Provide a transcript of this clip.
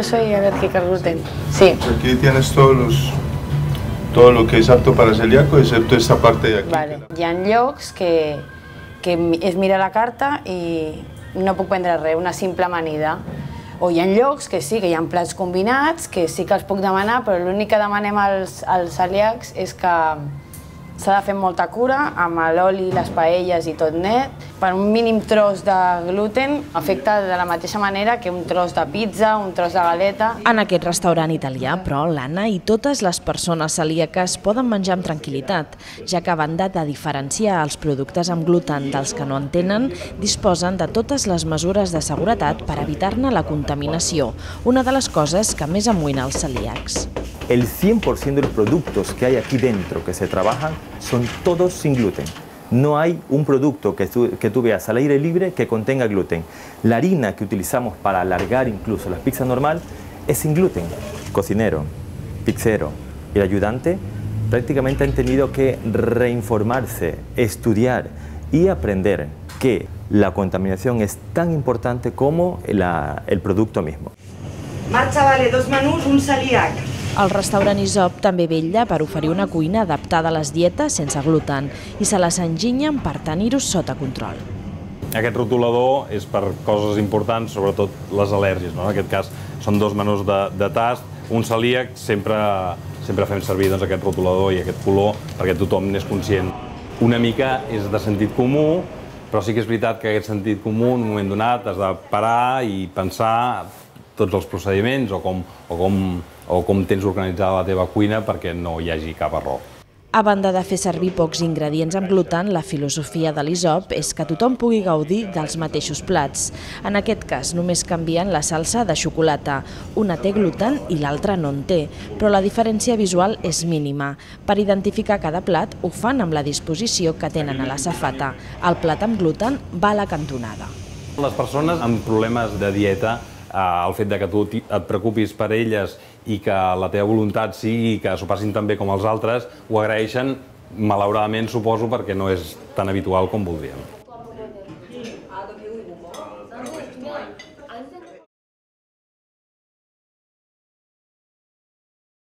yo soy alérgica al gluten. Sí. Aquí tienes todos los, todo lo que es apto para celíaco, excepto esta parte de aquí. Vale. Hi ha llocs que, que és mirar la carta i no puc prendre res, una simple amanida. O hi ha llocs que sí, que hi ha plats combinats, que sí que els puc demanar, però l'únic que demanem als, als celíacs és que s'ha de fer molta cura, amb l'oli, les paelles i tot net. Per un mínim tros de gluten afecta de la mateixa manera que un tros de pizza, un tros de galeta. En aquest restaurant italià, però, l'Anna i totes les persones celíaques poden menjar amb tranquil·litat, ja que a banda de diferenciar els productes amb gluten dels que no en tenen, disposen de totes les mesures de seguretat per evitar-ne la contaminació, una de les coses que més amoïna els celíacs. El 100% de los productos que hay aquí dentro que se trabajan son todos sin gluten. No hay un producto que tú, veas al aire libre que contenga gluten. La harina que utilizamos para alargar incluso la pizza normal es sin gluten. Cocinero, pizzero y el ayudante prácticamente han tenido que reinformarse, estudiar y aprender que la contaminación es tan importante como el producto mismo. Marxa vale dos menús, un celíac. El restaurant Isop també vetlla per oferir una cuina adaptada a les dietes sense gluten i se les enginyen per tenir-ho sota control. Aquest rotulador és per coses importants, sobretot les al·lèrgies. No? En aquest cas són dos menús de, de tast. Un celíac sempre, sempre fem servir doncs, aquest rotulador i aquest color perquè tothom n'és conscient. Una mica és de sentit comú, però sí que és veritat que aquest sentit comú en un moment donat has de parar i pensar tots els procediments o com, o com, o com tens organitzada la teva cuina perquè no hi hagi cap error. A banda de fer servir pocs ingredients amb gluten, la filosofia de l'Isop és que tothom pugui gaudir dels mateixos plats. En aquest cas, només canvien la salsa de xocolata. Una té gluten i l'altra no en té, però la diferència visual és mínima. Per identificar cada plat, ho fan amb la disposició que tenen a la safata. El plat amb gluten va a la cantonada. Les persones amb problemes de dieta, eh, el fet de que tu et preocupis per elles i que la teva voluntat sigui que s'ho passin tan bé com els altres, ho agraeixen, malauradament suposo, perquè no és tan habitual com voldríem.